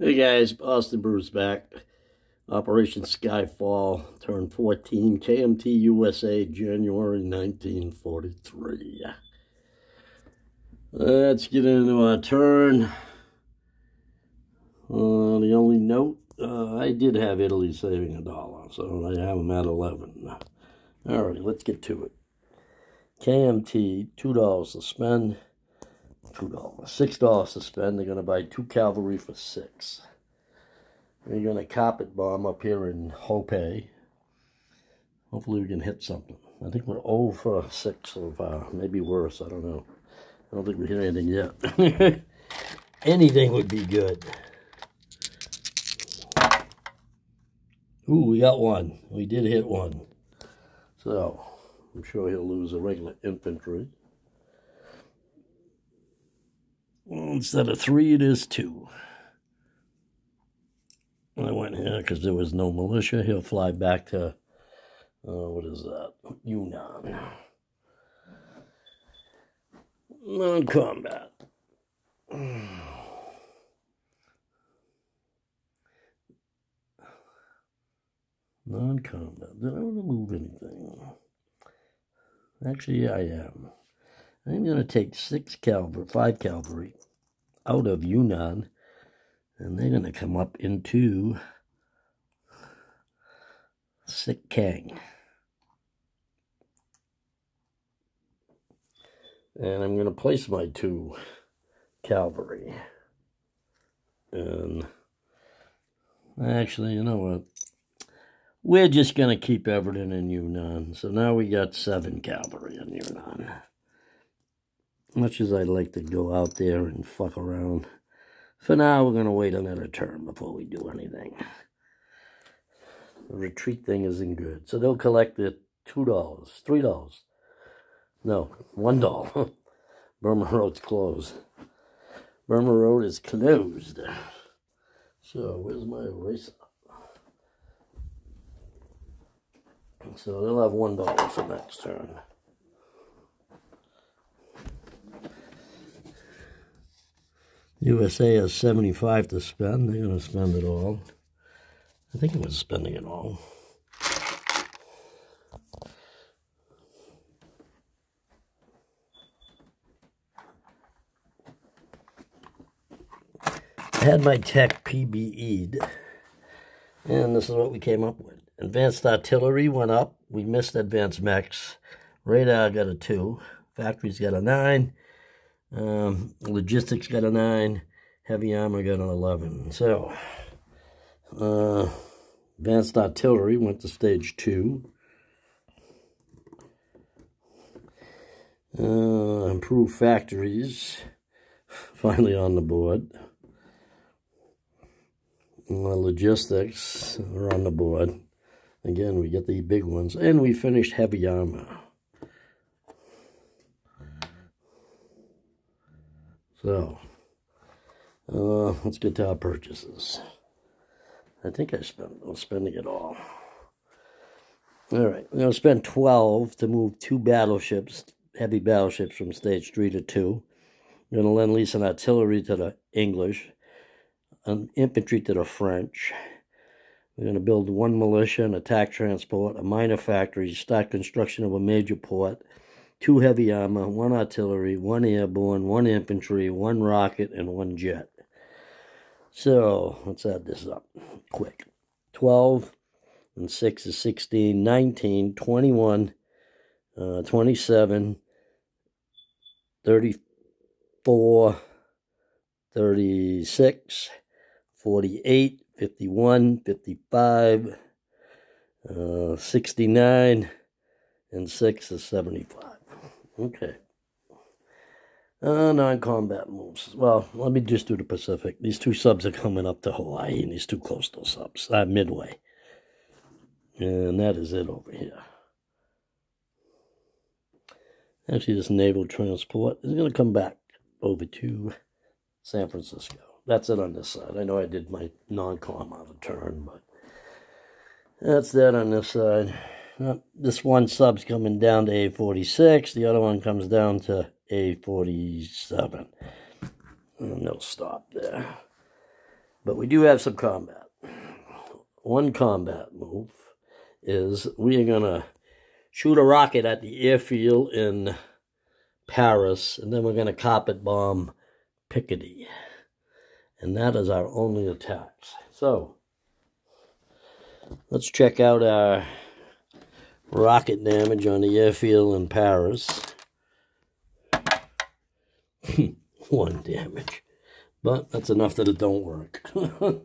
Hey guys, Boston Bruce back. Operation Skyfall, turn 14, KMT USA, January 1943. Let's get into our turn. Uh, the only note, uh, I did have Italy saving a dollar, so I have them at 11. All right, let's get to it. KMT, $2 to spend two dollars, six dollars to spend. They're gonna buy two cavalry for six. we're gonna carpet bomb up here in Hope. Hopefully we can hit something. I think we're 0 for 6 so far. Maybe worse, I don't know. I don't think we hit anything yet. anything would be good. Ooh, we got one. We did hit one. So, I'm sure he'll lose a regular infantry. Well, instead of three, it is two. I went here because there was no militia. He'll fly back to, uh, what is that? Yunnan. Non-combat. Non-combat. Did I want to move anything? Actually, I am. I'm going to take six cavalry, five cavalry out of Yunnan, and they're going to come up into Sik Kang. And I'm going to place my two cavalry. And actually, you know what? We're just going to keep everything in Yunnan. So now we got seven cavalry in Yunnan much as I'd like to go out there and fuck around, for now we're going to wait another turn before we do anything. The retreat thing isn't good. So they'll collect the $2, $3. No, $1. Burma Road's closed. Burma Road is closed. So where's my eraser? So they'll have $1 for next turn. USA has 75 to spend. They're going to spend it all. I think it was spending it all. I had my tech PBE'd, and this is what we came up with. Advanced artillery went up. We missed advanced mechs. Radar got a 2. Factories got a 9. Um, logistics got a 9. Heavy armor got an 11. So, uh, advanced artillery went to stage 2. Uh, improved factories, finally on the board. Uh, logistics are on the board. Again, we get the big ones. And we finished heavy armor. So, uh, let's get to our purchases. I think I spent, I'm spending it all. All right, we're going to spend 12 to move two battleships, heavy battleships from stage 3 to 2. We're going to lend lease an artillery to the English, an infantry to the French. We're going to build one militia, an attack transport, a minor factory, start construction of a major port, two heavy armor, one artillery, one airborne, one infantry, one rocket, and one jet. So let's add this up quick. 12 and 6 is 16, 19, 21, uh, 27, 34, 36, 48, 51, 55, uh, 69, and 6 is 75. Okay. Uh, non-combat moves. Well, let me just do the Pacific. These two subs are coming up to Hawaii, and these two coastal subs, uh, Midway. And that is it over here. Actually, this naval transport is going to come back over to San Francisco. That's it on this side. I know I did my non-com out of turn, but that's that on this side. This one sub's coming down to A46. The other one comes down to A47. And they'll stop there. But we do have some combat. One combat move is we are going to shoot a rocket at the airfield in Paris, and then we're going to carpet bomb Picardy. And that is our only attacks. So, let's check out our rocket damage on the airfield in Paris. One damage. But that's enough that it don't work.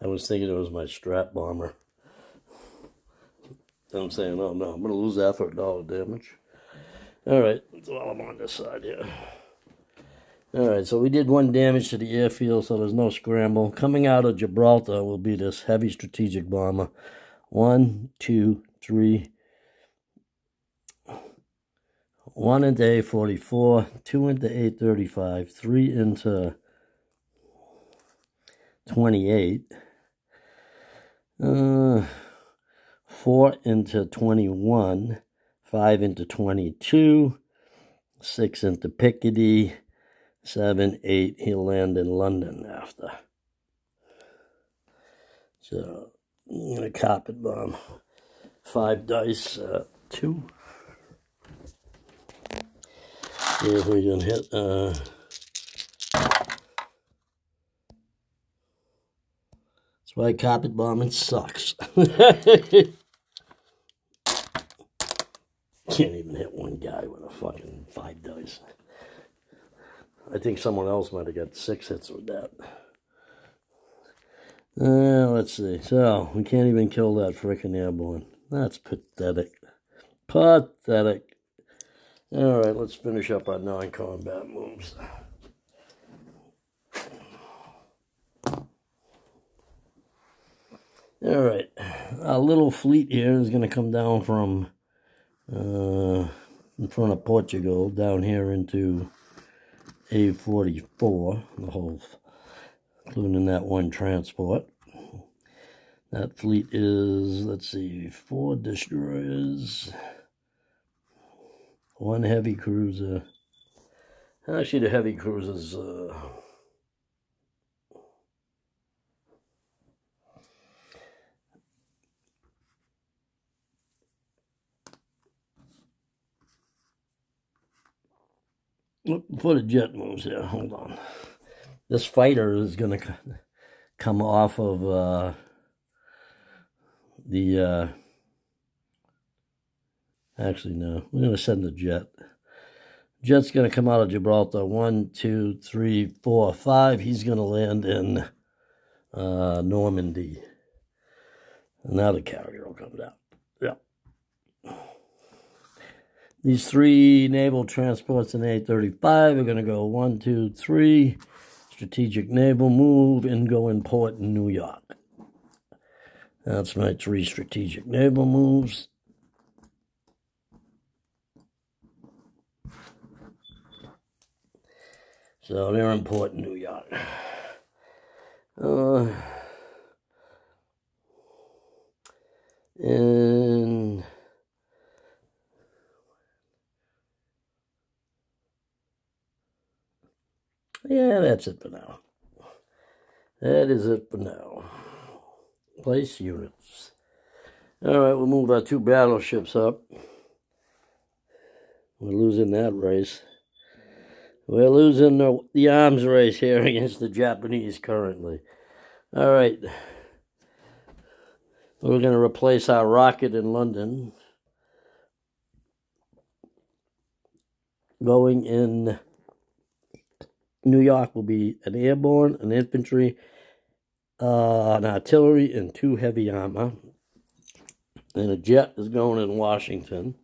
I was thinking it was my strat bomber. I'm saying, oh no, I'm going to lose that for a dollar damage. All right, so while I'm on this side here. All right, so we did one damage to the airfield, so there's no scramble. Coming out of Gibraltar will be this heavy strategic bomber. One, two, three. One into A44, two into A35, three into 28. Uh, 4 into 21, 5 into 22, 6 into Picardy, 7, 8, he'll land in London after. So, I'm going to carpet bomb. 5 dice, uh, 2. See if we can hit, uh, why carpet bombing sucks. Can't even hit one guy with a fucking five dice. I think someone else might have got six hits with that. Uh, let's see. So, we can't even kill that freaking airborne. That's pathetic. Pathetic. Alright, let's finish up our non-combat moves. All right, a little fleet here is going to come down from uh, in front of Portugal down here into A44, the whole, including that one transport. That fleet is, let's see, four destroyers, one heavy cruiser. Actually, the heavy cruiser's uh, before the jet moves here, hold on. This fighter is going to come off of uh, the, uh, actually, no, we're going to send the jet. Jet's going to come out of Gibraltar. One, two, three, four, five. He's going to land in uh, Normandy. And now the carrier will come down. These three naval transports in A-35 are going to go one, two, three, strategic naval move, and go in port in New York. That's my three strategic naval moves. So they're in port in New York. Uh, and Yeah, that's it for now. That is it for now. Place units. All right, we'll move our two battleships up. We're losing that race. We're losing the, the arms race here against the Japanese currently. All right. We're going to replace our rocket in London. Going in New York will be an airborne, an infantry, uh, an artillery, and two heavy armor. And a jet is going in Washington.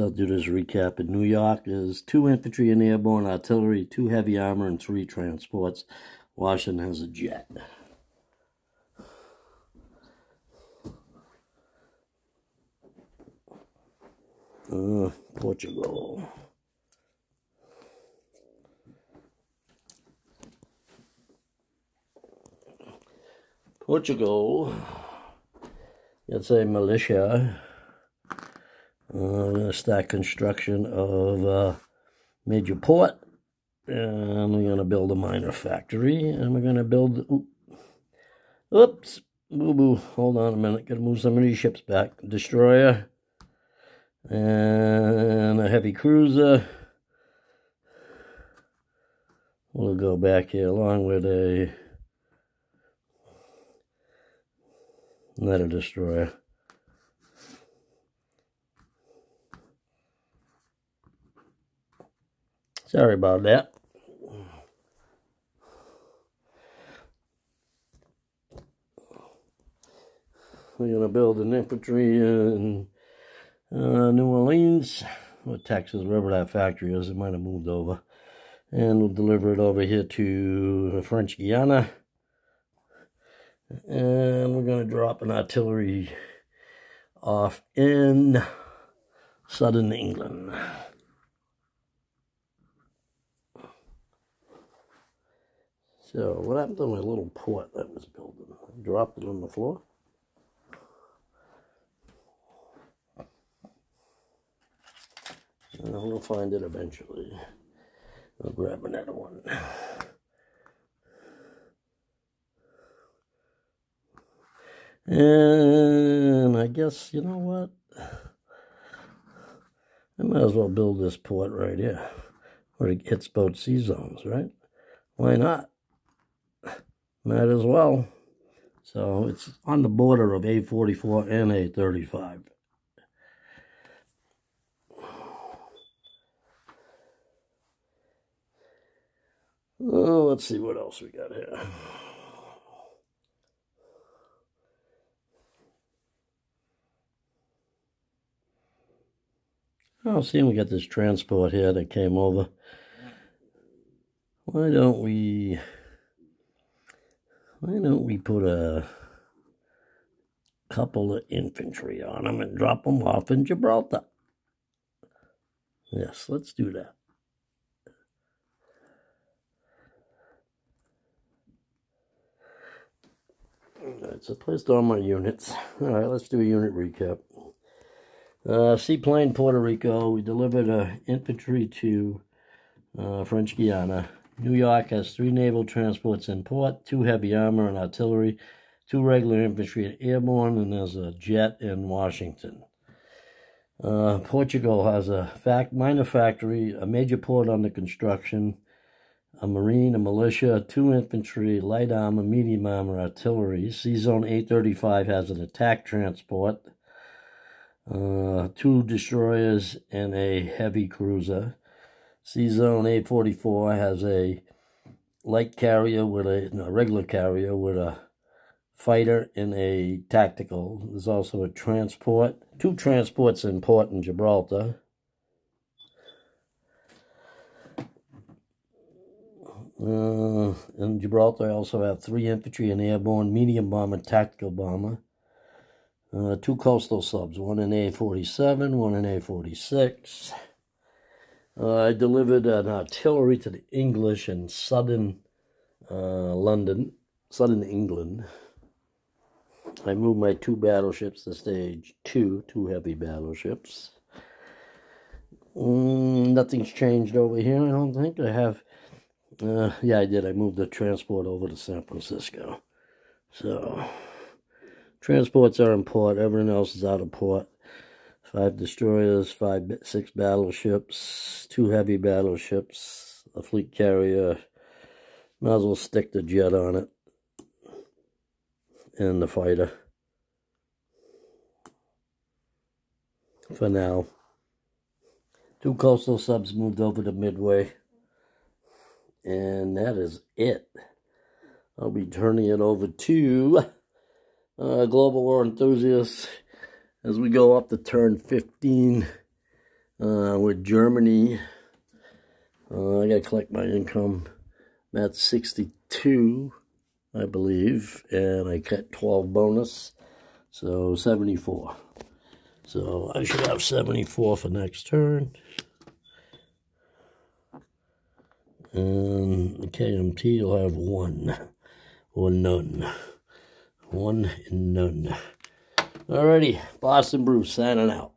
Let's I'll do this recap. In New York is two infantry and airborne artillery, two heavy armor, and three transports. Washington has a jet. Uh, Portugal. Portugal. It's a militia. Uh, we're going to start construction of a major port. And we're going to build a minor factory. And we're going to build... Oops. Boo-boo. Hold on a minute. Got to move some of these ships back. Destroyer and a heavy cruiser. We'll go back here along with a another destroyer. Sorry about that. We're going to build an infantry in uh, New Orleans, or Texas, wherever that factory is. It might have moved over. And we'll deliver it over here to French Guiana. And we're going to drop an artillery off in southern England. So, what happened to my little port that was building? I dropped it on the floor. we'll find it eventually. I'll grab another one. And I guess, you know what? I might as well build this port right here. Where it hits both sea zones, right? Why not? Might as well. So it's on the border of A44 and A35. Oh, let's see what else we got here. Oh, see, we got this transport here that came over. Why don't we, why don't we put a couple of infantry on them and drop them off in Gibraltar? Yes, let's do that. Alright, so placed all my units. Alright, let's do a unit recap. Uh, Seaplane, Puerto Rico. We delivered uh, infantry to uh, French Guiana. New York has three naval transports in port, two heavy armor and artillery, two regular infantry and airborne, and there's a jet in Washington. Uh, Portugal has a fact, minor factory, a major port under construction, a Marine, a militia, two infantry, light armor, medium armor, artillery. Sea Zone A35 has an attack transport, uh, two destroyers, and a heavy cruiser. Sea Zone A44 has a light carrier with a, no, regular carrier with a fighter and a tactical. There's also a transport, two transports in port in Gibraltar. Uh, in Gibraltar, I also have three infantry and airborne, medium bomber, tactical bomber. Uh, two coastal subs, one in A-47, one in A-46. Uh, I delivered an artillery to the English in southern uh, London, southern England. I moved my two battleships to stage two, two heavy battleships. Mm, nothing's changed over here, I don't think. I have uh, yeah, I did. I moved the transport over to San Francisco. So, transports are in port. Everything else is out of port. Five destroyers, five, six battleships, two heavy battleships, a fleet carrier. Might as well stick the jet on it. And the fighter. For now. Two coastal subs moved over to Midway. And that is it. I'll be turning it over to uh, Global War Enthusiasts as we go up to turn 15 uh, with Germany. Uh, I got to collect my income. At 62, I believe, and I cut 12 bonus, so 74. So I should have 74 for next turn. And the KMT will have one or none. One and none. Alrighty, Boston Bruce signing out.